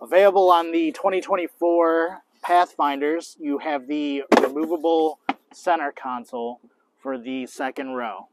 Available on the 2024 Pathfinders, you have the removable center console for the second row.